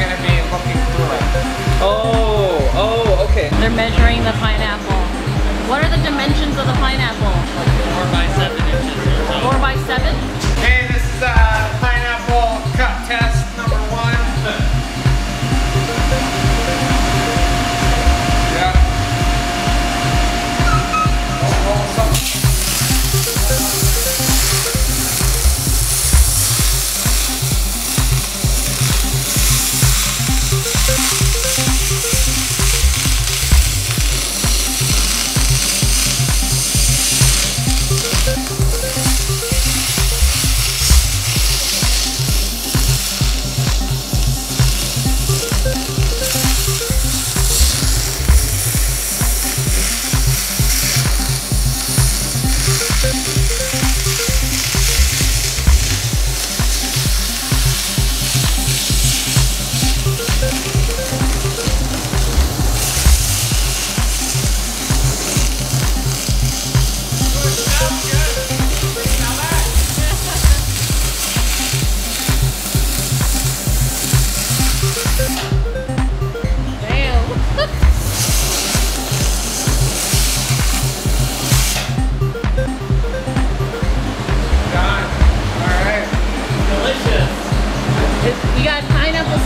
gonna be looking through it. Oh, oh, okay. They're measuring the pineapple. What are the dimensions of the pineapple?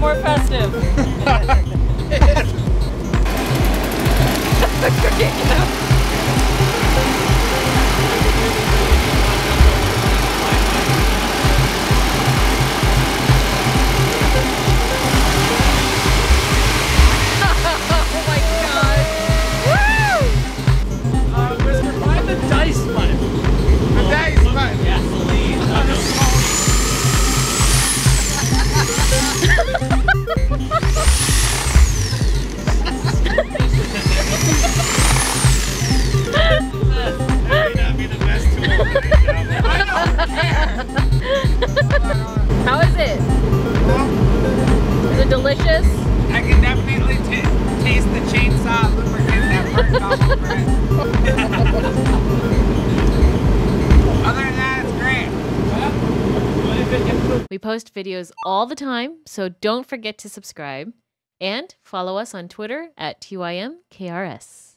more festive. We post videos all the time, so don't forget to subscribe and follow us on Twitter at TYMKRS.